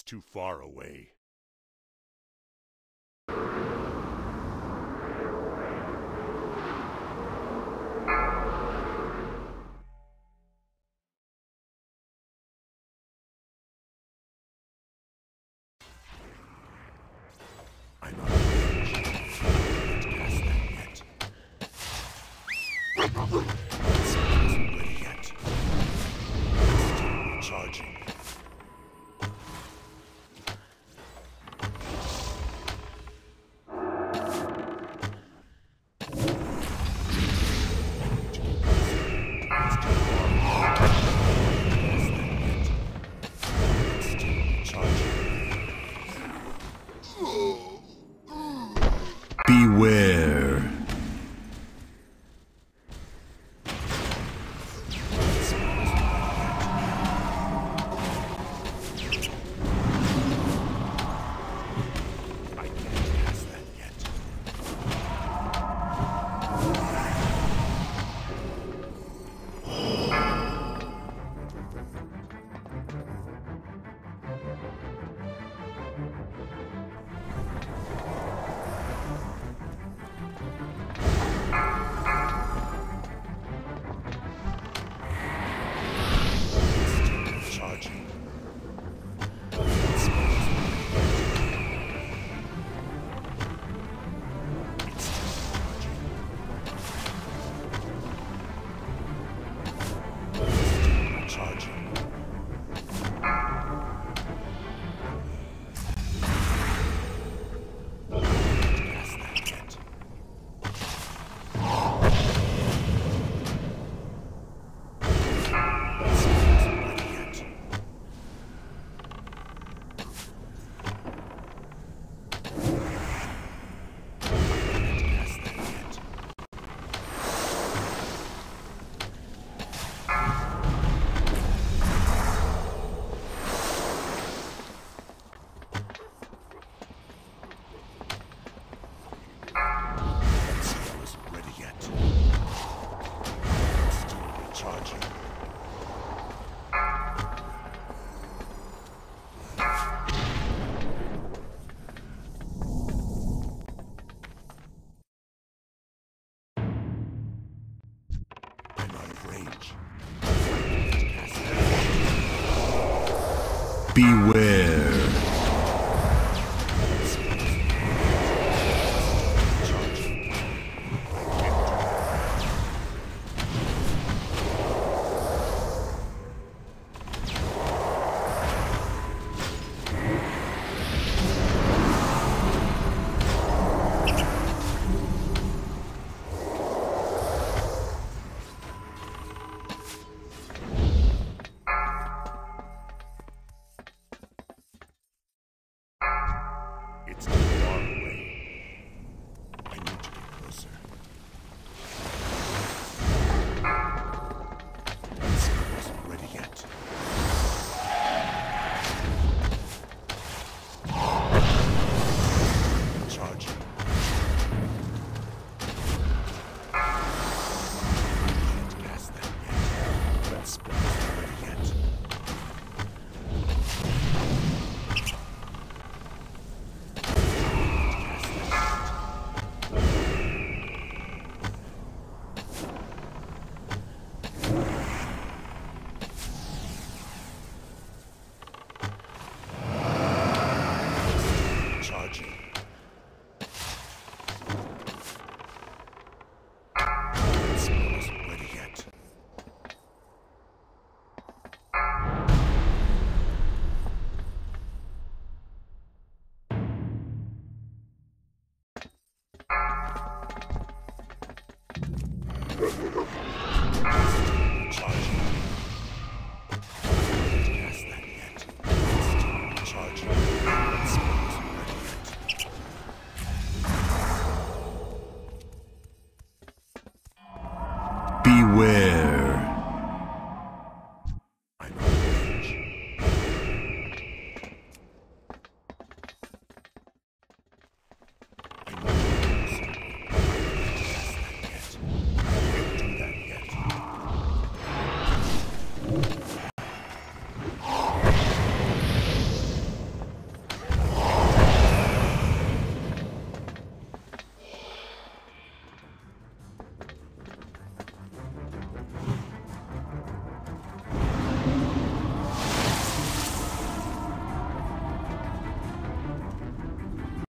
too far away. I'm Beware. Beware.